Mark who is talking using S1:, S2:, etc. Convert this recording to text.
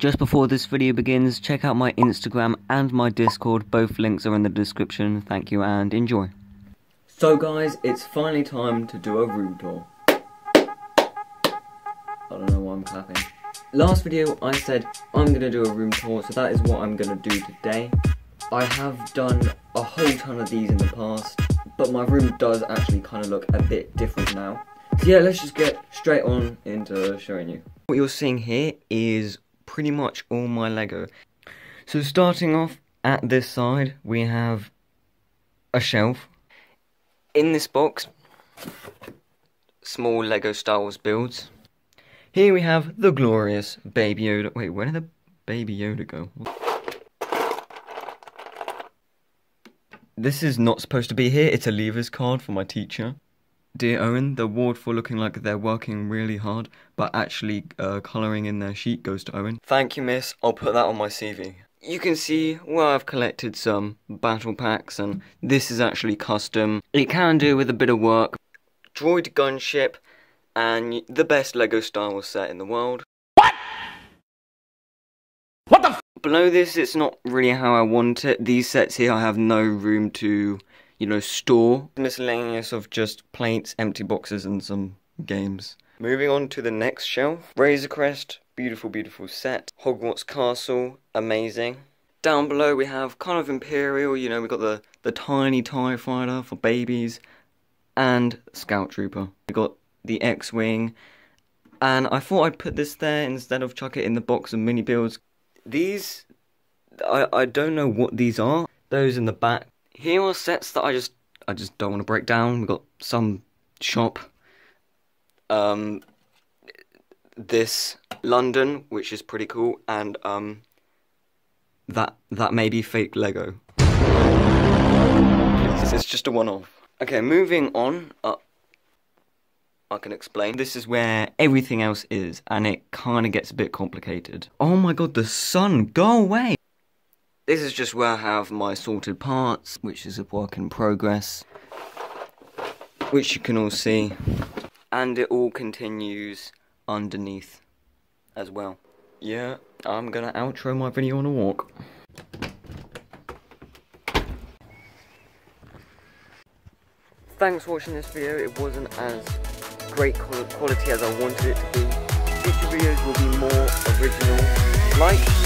S1: Just before this video begins, check out my Instagram and my Discord. Both links are in the description. Thank you and enjoy. So guys, it's finally time to do a room tour. I don't know why I'm clapping. Last video I said I'm going to do a room tour, so that is what I'm going to do today. I have done a whole ton of these in the past, but my room does actually kind of look a bit different now. So yeah, let's just get straight on into showing you. What you're seeing here is pretty much all my Lego. So starting off at this side, we have a shelf. In this box, small Lego Star Wars builds. Here we have the glorious Baby Yoda. Wait, where did the Baby Yoda go? This is not supposed to be here. It's a leavers card for my teacher. Dear Owen, the award for looking like they're working really hard, but actually uh, colouring in their sheet goes to Owen. Thank you, miss. I'll put that on my CV. You can see where I've collected some battle packs, and this is actually custom. It can do with a bit of work. Droid gunship, and the best LEGO Star Wars set in the world.
S2: What? What the
S1: Below this, it's not really how I want it. These sets here, I have no room to you know, store miscellaneous of just plates, empty boxes, and some games. Moving on to the next shelf. Razor Crest, beautiful, beautiful set. Hogwarts Castle, amazing. Down below we have kind of Imperial, you know, we've got the, the tiny TIE fighter for babies, and Scout Trooper. We've got the X-Wing, and I thought I'd put this there instead of chuck it in the box of mini builds. These, I, I don't know what these are. Those in the back here are sets that I just I just don't want to break down. We've got some shop. Um, this London, which is pretty cool, and um, that that may be fake Lego. it's just a one-off. Okay, moving on. Uh, I can explain. This is where everything else is, and it kind of gets a bit complicated. Oh my god, the sun! Go away! This is just where I have my sorted parts, which is a work in progress, which you can all see, and it all continues underneath as well. Yeah, I'm gonna outro my video on a walk. Thanks for watching this video, it wasn't as great quality as I wanted it to be. Future videos will be more original, like,